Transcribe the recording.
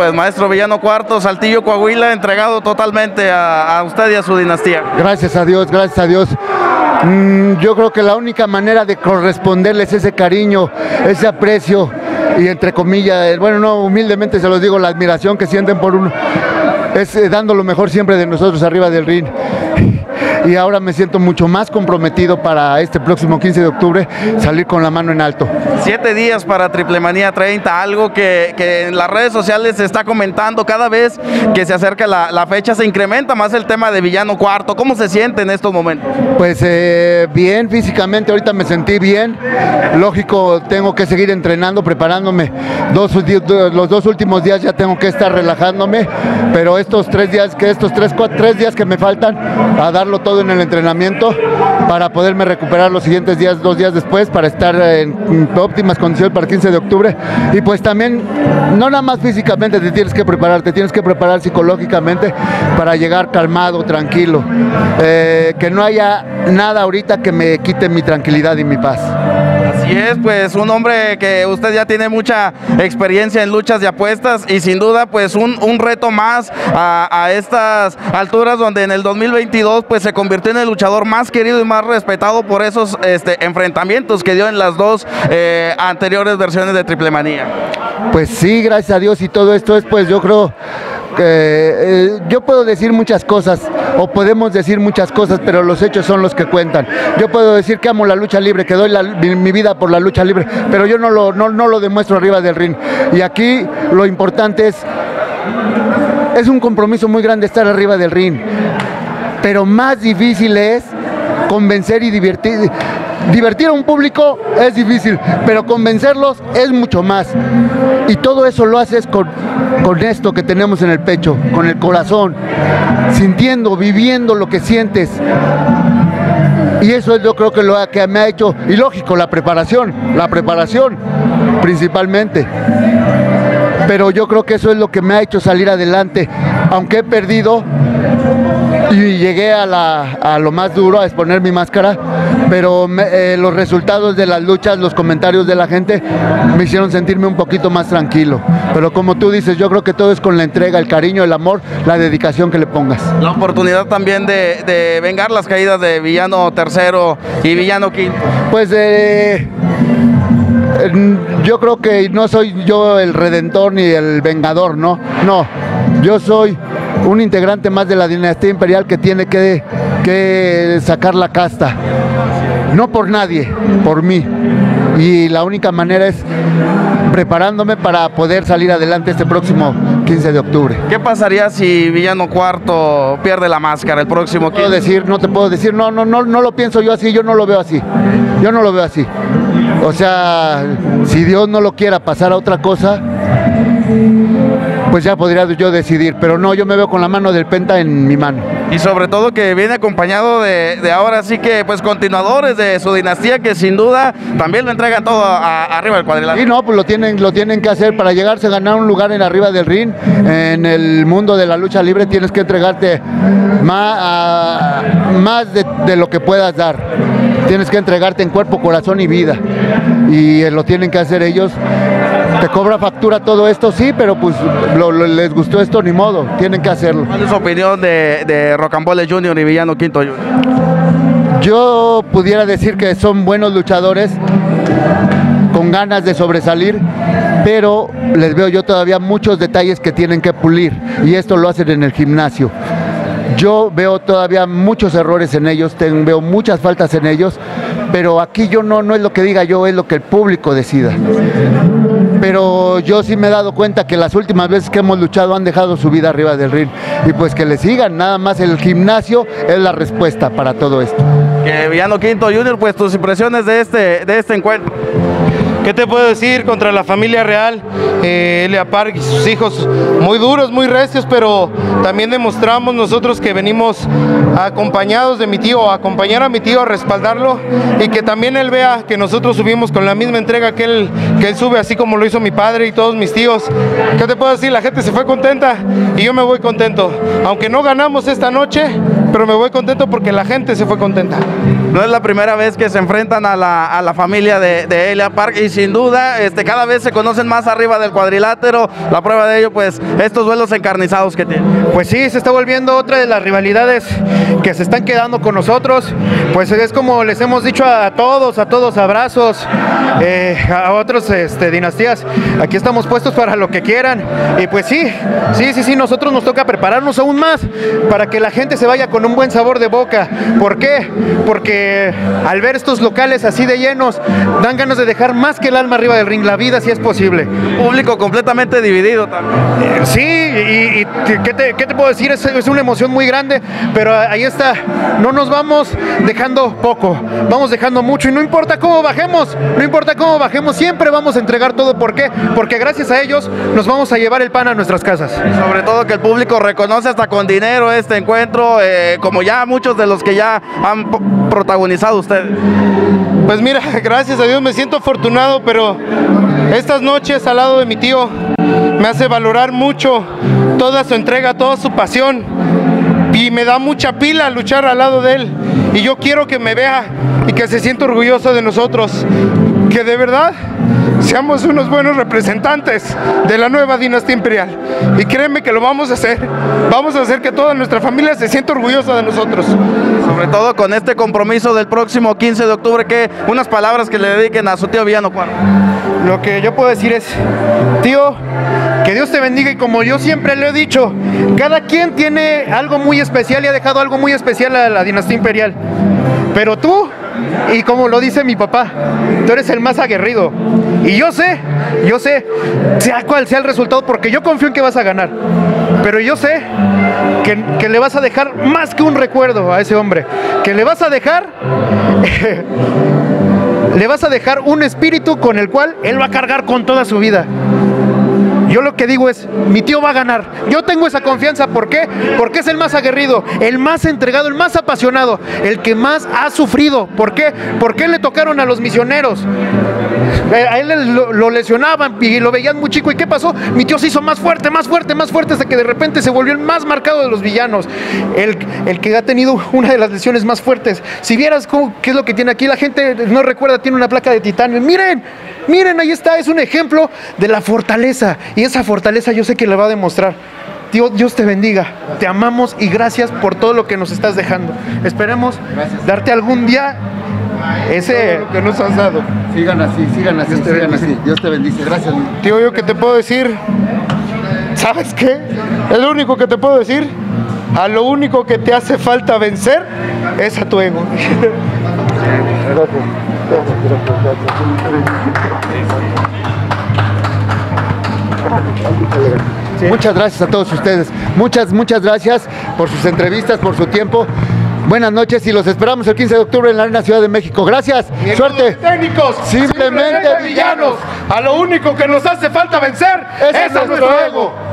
pues maestro Villano Cuarto, Saltillo Coahuila, entregado totalmente a, usted y a su dinastía. Gracias a Dios, gracias a Dios. Mm, yo creo que la única manera de corresponderles ese cariño, ese aprecio y entre comillas, bueno, no, humildemente se los digo, la admiración que sienten por uno, es eh, dando lo mejor siempre de nosotros arriba del ring y ahora me siento mucho más comprometido para este próximo 15 de octubre salir con la mano en alto. Siete días para Triple Manía 30, algo que, en las redes sociales se está comentando cada vez que se acerca la, fecha, se incrementa más el tema de Villano Cuarto. ¿Cómo se siente en estos momentos? Pues eh, bien, físicamente ahorita me sentí bien. Lógico, tengo que seguir entrenando, preparándome. Dos, los dos últimos días ya tengo que estar relajándome, pero estos tres días que estos tres, cuatro, tres días que me faltan a darlo todo en el entrenamiento para poderme recuperar los siguientes días, dos días después, para estar en óptimas condiciones para el 15 de octubre. Y pues también, no nada más físicamente te tienes que preparar, te tienes que preparar psicológicamente para llegar calmado, tranquilo. Eh, que no haya nada ahorita que me quite mi tranquilidad y mi paz. Así es, pues un hombre que usted ya tiene mucha experiencia en luchas de apuestas y sin duda pues un, reto más a, estas alturas donde en el 2022 pues se convirtió en el luchador más querido y más respetado por esos este, enfrentamientos que dio en las dos eh, anteriores versiones de Triple Manía. Pues sí, gracias a Dios y todo esto es pues yo creo eh, yo puedo decir muchas cosas o podemos decir muchas cosas, pero los hechos son los que cuentan. Yo puedo decir que amo la lucha libre, que doy mi, vida por la lucha libre, pero yo no lo, no lo demuestro arriba del ring. Y aquí lo importante es, es un compromiso muy grande estar arriba del ring, pero más difícil es convencer y divertir Divertir a un público es difícil, pero convencerlos es mucho más. Y todo eso lo haces con, con esto que tenemos en el pecho, con el corazón, sintiendo, viviendo lo que sientes. Y eso es yo creo que lo que me ha hecho, y lógico, la preparación, la preparación principalmente. Pero yo creo que eso es lo que me ha hecho salir adelante. Aunque he perdido, y llegué a, la, a lo más duro, a exponer mi máscara, pero eh, los resultados de las luchas, los comentarios de la gente me hicieron sentirme un poquito más tranquilo. Pero como tú dices, yo creo que todo es con la entrega, el cariño, el amor, la dedicación que le pongas. La oportunidad también de, vengar las caídas de Villano tercero y Villano quinto. Pues eh, yo creo que no soy yo el redentor ni el vengador, ¿no? No, yo soy un integrante más de la dinastía imperial que tiene que, sacar la casta. No por nadie, por mí. Y la única manera es preparándome para poder salir adelante este próximo 15 de octubre. ¿Qué pasaría si Villano Cuarto pierde la máscara el próximo 15? No decir, no te puedo decir, no, no, no, no lo pienso yo así, yo no lo veo así. Yo no lo veo así. O sea, si Dios no lo quiera pasar a otra cosa, pues ya podría yo decidir, pero no, yo me veo con la mano del Penta en mi mano. Y sobre todo que viene acompañado de, ahora sí que pues continuadores de su dinastía que sin duda también lo entregan todo arriba del cuadrilátero. Y no, pues lo tienen, lo tienen que hacer para llegarse a ganar un lugar en arriba del ring. En el mundo de la lucha libre tienes que entregarte más, más de, de lo que puedas dar. Tienes que entregarte en cuerpo, corazón y vida. Y lo tienen que hacer ellos te cobra factura todo esto, sí, pero pues les gustó esto, ni modo, tienen que hacerlo. ¿Cuál es su opinión de, de Rocambole Junior y Villano Quinto Junior? Yo pudiera decir que son buenos luchadores, con ganas de sobresalir, pero les veo yo todavía muchos detalles que tienen que pulir y esto lo hacen en el gimnasio. Yo veo todavía muchos errores en ellos, veo muchas faltas en ellos, pero aquí yo no, no es lo que diga yo, es lo que el público decida pero yo sí me he dado cuenta que las últimas veces que hemos luchado han dejado su vida arriba del ring y pues que le sigan, nada más el gimnasio es la respuesta para todo esto. Que Villano Quinto Junior, pues tus impresiones de este, de este encuentro. ¿Qué te puedo decir contra la familia real? Eh, Park y sus hijos muy duros, muy recios, pero también demostramos nosotros que venimos acompañados de mi tío, a acompañar a mi tío, a respaldarlo y que también él vea que nosotros subimos con la misma entrega que él, que él sube, así como lo hizo mi padre y todos mis tíos. ¿Qué te puedo decir? La gente se fue contenta y yo me voy contento. Aunque no ganamos esta noche, pero me voy contento porque la gente se fue contenta. No es la primera vez que se enfrentan a la, a la familia de, de, Elia Park y sin duda este, cada vez se conocen más arriba del cuadrilátero. La prueba de ello, pues estos duelos encarnizados que tienen. Pues sí, se está volviendo otra de las rivalidades que se están quedando con nosotros. Pues es como les hemos dicho a todos, a todos abrazos, eh, a otras este, dinastías. Aquí estamos puestos para lo que quieran. Y pues sí, sí, sí, sí, nosotros nos toca prepararnos aún más para que la gente se vaya con un buen sabor de boca. ¿Por qué? Porque al ver estos locales así de llenos, dan ganas de dejar más que el alma arriba del ring, la vida si es posible. Público completamente dividido también. Sí, y, y ¿qué, te, ¿qué, te, puedo decir? Es, es, una emoción muy grande, pero ahí está, no nos vamos dejando poco, vamos dejando mucho y no importa cómo bajemos, no importa cómo bajemos, siempre vamos a entregar todo. ¿Por qué? Porque gracias a ellos nos vamos a llevar el pan a nuestras casas. Sobre todo que el público reconoce hasta con dinero este encuentro, eh, como ya muchos de los que ya han protagonizado ustedes. Pues mira, gracias a Dios me siento afortunado, pero estas noches al lado de mi tío me hace valorar mucho toda su entrega, toda su pasión y me da mucha pila luchar al lado de él y yo quiero que me vea y que se sienta orgulloso de nosotros, que de verdad seamos unos buenos representantes de la nueva dinastía imperial. Y créeme que lo vamos a hacer. Vamos a hacer que toda nuestra familia se sienta orgullosa de nosotros. Sobre todo con este compromiso del próximo 15 de octubre, que unas palabras que le dediquen a su tío Villano Cuarto. Lo que yo puedo decir es, tío, que Dios te bendiga y como yo siempre le he dicho, cada quien tiene algo muy especial y ha dejado algo muy especial a la dinastía imperial. Pero tú, y como lo dice mi papá, tú eres el más aguerrido. Y yo sé, yo sé, sea cual sea el resultado, porque yo confío en que vas a ganar. Pero yo sé que, que le vas a dejar más que un recuerdo a ese hombre. Que le vas a dejar... le vas a dejar un espíritu con el cual él va a cargar con toda su vida. Yo lo que digo es, mi tío va a ganar. Yo tengo esa confianza. ¿Por qué? Porque es el más aguerrido, el más entregado, el más apasionado, el que más ha sufrido. ¿Por qué? Porque le tocaron a los misioneros. A él lo, lo, lesionaban y lo veían muy chico. ¿Y qué pasó? Mi tío se hizo más fuerte, más fuerte, más fuerte, hasta que de repente se volvió el más marcado de los villanos. El, el que ha tenido una de las lesiones más fuertes. Si vieras cómo, qué es lo que tiene aquí, la gente no recuerda, tiene una placa de titanio. Miren, miren, ahí está, es un ejemplo de la fortaleza. Y esa fortaleza yo sé que le va a demostrar. Dios, Dios te bendiga, te amamos y gracias por todo lo que nos estás dejando. Esperemos gracias. darte algún día ese lo que nos has dado. Sigan así, sigan así, Dios sigan así. Dios te bendice. Gracias. Tío, yo que te puedo decir, ¿sabes qué? Es lo único que te puedo decir. A lo único que te hace falta vencer es a tu ego. Sí. Muchas gracias a todos ustedes. Muchas, muchas gracias por sus entrevistas, por su tiempo. Buenas noches y los esperamos el 15 de octubre en la Arena Ciudad de México. Gracias. Y Suerte. Técnicos, simplemente, simplemente, villanos. A lo único que nos hace falta vencer es, es a nuestro ego. ego.